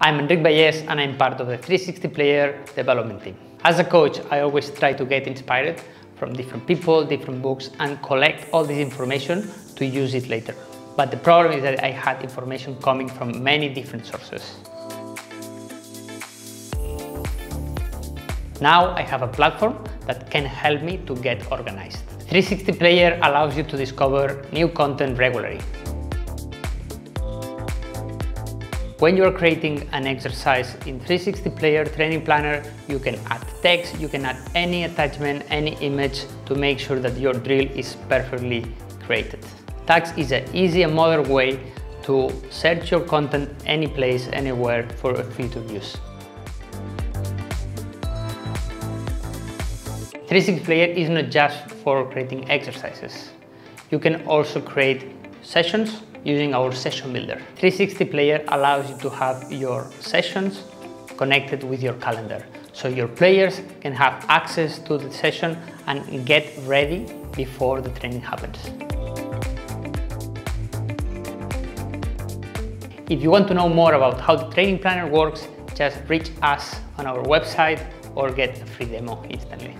I'm Enric Vallés and I'm part of the 360 Player development team. As a coach, I always try to get inspired from different people, different books, and collect all this information to use it later. But the problem is that I had information coming from many different sources. Now I have a platform that can help me to get organized. 360 Player allows you to discover new content regularly. When you are creating an exercise in 360 Player Training Planner, you can add text, you can add any attachment, any image to make sure that your drill is perfectly created. Tags is an easy and modern way to search your content any place, anywhere for a future use. 360 Player is not just for creating exercises. You can also create sessions using our session builder. 360 Player allows you to have your sessions connected with your calendar. So your players can have access to the session and get ready before the training happens. If you want to know more about how the training planner works, just reach us on our website or get a free demo instantly.